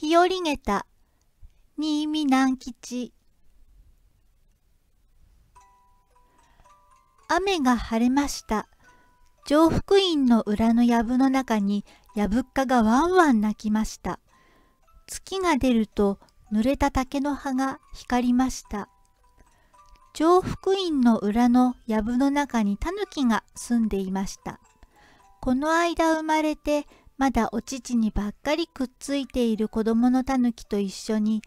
日和げた。新見南吉。雨が晴れました。上福院の裏の藪の中にやぶっかがワンワン鳴きました。月が出ると濡れた竹の葉が光りました。上福院の裏の藪の中にタヌキが住んでいました。この間生まれてまだお乳にばっかりくっついている子供のタヌキと一緒に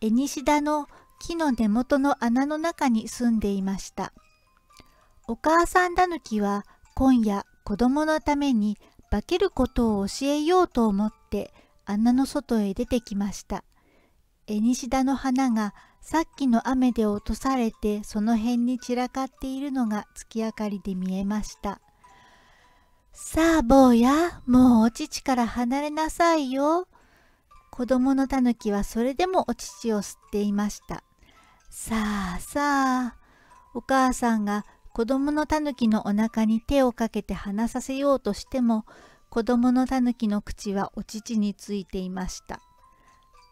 エニシダの木の根元の穴の中に住んでいました。お母さんタヌキは今夜子供のために化けることを教えようと思って穴の外へ出てきました。エニシダの花がさっきの雨で落とされてその辺に散らかっているのが月明かりで見えました。さあ坊や、もうお乳から離れなさいよ。子供のたぬきはそれでもお乳を吸っていました。さあさあ、お母さんが子供のたぬきのお腹に手をかけて離させようとしても、子供のたぬきの口はお乳についていました。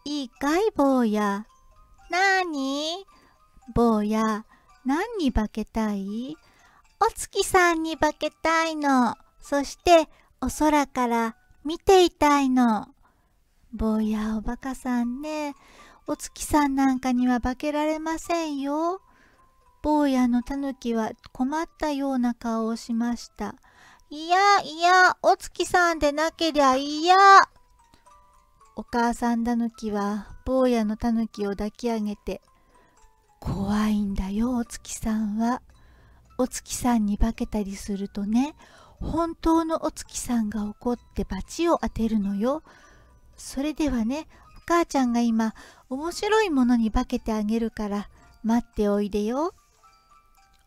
いいかい坊や？なーに？坊や、何に化けたい？お月さんに化けたいの。そしてお空から見ていたいの。坊やおバカさんね、お月さんなんかには化けられませんよ。坊やのたぬきは困ったような顔をしました。いやいや、お月さんでなけりゃいや。お母さんたぬきは坊やのたぬきを抱き上げて、怖いんだよ、お月さんは。お月さんに化けたりするとね、本当のお月さんが怒って罰を当てるのよ。それではね、お母ちゃんが今、面白いものに化けてあげるから、待っておいでよ。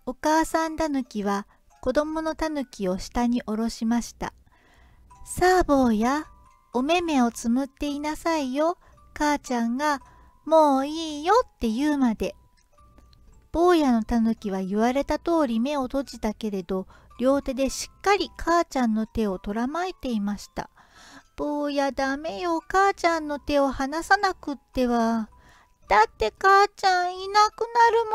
お母さんたぬきは、子供のたぬきを下に下ろしました。さあ坊や、お目目をつむっていなさいよ。母ちゃんが、もういいよって言うまで。坊やのたぬきは言われた通り目を閉じたけれど、両手でしっかり母ちゃんの手をとらまえていました。坊やダメよ、母ちゃんの手を離さなくっては。だって母ちゃんいなく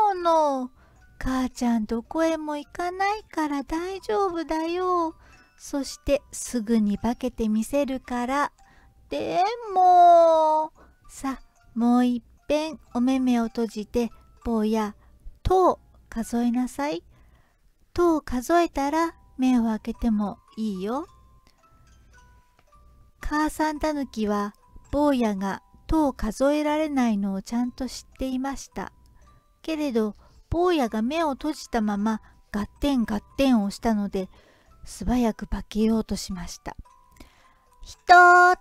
なるもの。母ちゃんどこへも行かないから大丈夫だよ。そしてすぐに化けてみせるから。でも、さ、もういっぺんお目目を閉じて、坊や、とを数えなさい。とを数えたら目を開けてもいいよ。母さんたぬきは坊やがとを数えられないのをちゃんと知っていました。けれど坊やが目を閉じたままガッテンガッテンをしたので素早く化けようとしました。一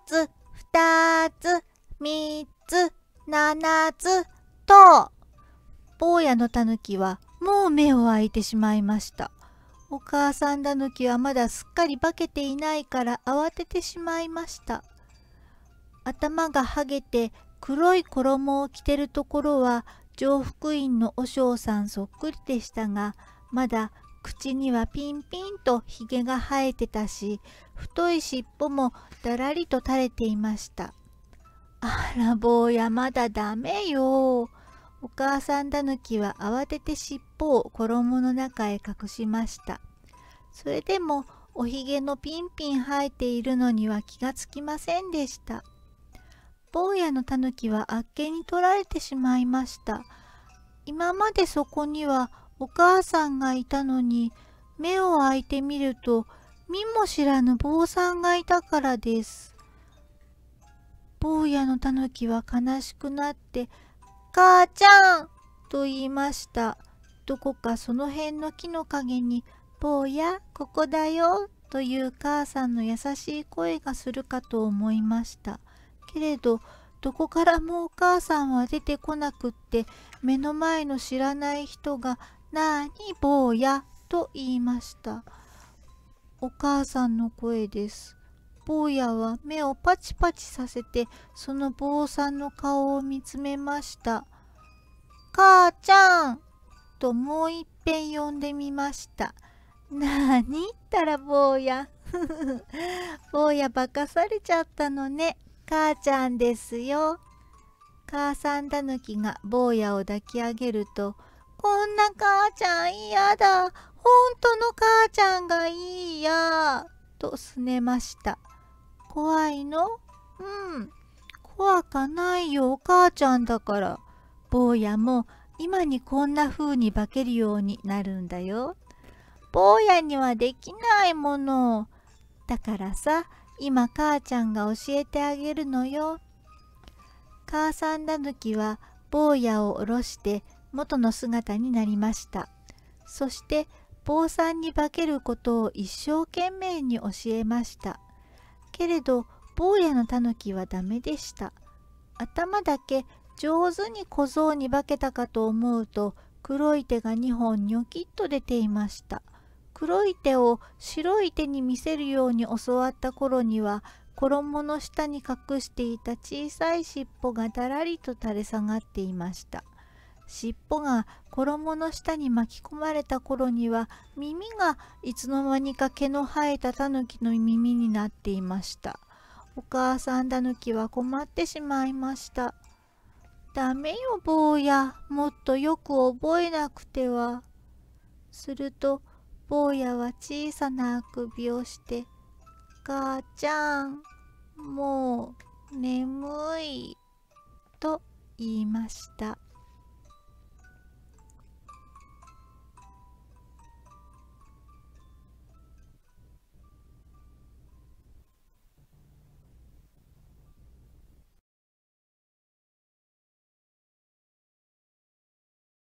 つ、二つ、三つ、七つ、と。坊やのたぬきはもう目を開いてしまいました。お母さんだぬきはまだすっかり化けていないから慌ててしまいました。頭がはげて黒い衣を着てるところは上福院の和尚さんそっくりでしたがまだ口にはピンピンとひげが生えてたし太い尻尾もだらりと垂れていました。あら坊やまだダメよ。お母さんたぬきは慌てて尻尾を衣の中へ隠しました。それでもおひげのピンピン生えているのには気がつきませんでした。坊やのたぬきはあっけに取られてしまいました。今までそこにはお母さんがいたのに目を開いてみると見も知らぬ坊さんがいたからです。坊やのたぬきは悲しくなって母ちゃんと言いました。どこかその辺の木の陰に、坊や、ここだよ、という母さんの優しい声がするかと思いました。けれど、どこからもお母さんは出てこなくって、目の前の知らない人が、なーに坊や、と言いました。お母さんの声です。坊やは目をパチパチさせてその坊さんの顔を見つめました。母ちゃんともういっぺん呼んでみました。なにったら坊や？坊や化かされちゃったのね。母ちゃんですよ。母さんたぬきが坊やを抱き上げると、こんな母ちゃん嫌だ。本当の母ちゃんがいいや。とすねました。怖いの？うん。怖かないよ、お母ちゃんだから。坊やも今にこんな風に化けるようになるんだよ。坊やにはできないもの。だからさ、今母ちゃんが教えてあげるのよ。母さんだぬきは坊やを下ろして元の姿になりました。そして坊さんに化けることを一生懸命に教えました。けれど坊やのたぬきはダメでした。頭だけ上手に小僧に化けたかと思うと黒い手が2本ニョキッと出ていました。黒い手を白い手に見せるように教わった頃には衣の下に隠していた小さい尻尾がだらりと垂れ下がっていました尻尾が衣の下に巻き込まれた頃には耳がいつの間にか毛の生えたタヌキの耳になっていました。お母さんタヌキは困ってしまいました。ダメよ坊や。もっとよく覚えなくては。すると坊やは小さなあくびをして母ちゃん、もう眠い、と言いました。